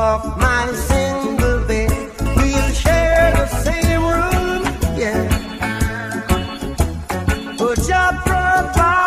Of my single bed. We'll share the same room, yeah. Put your profile.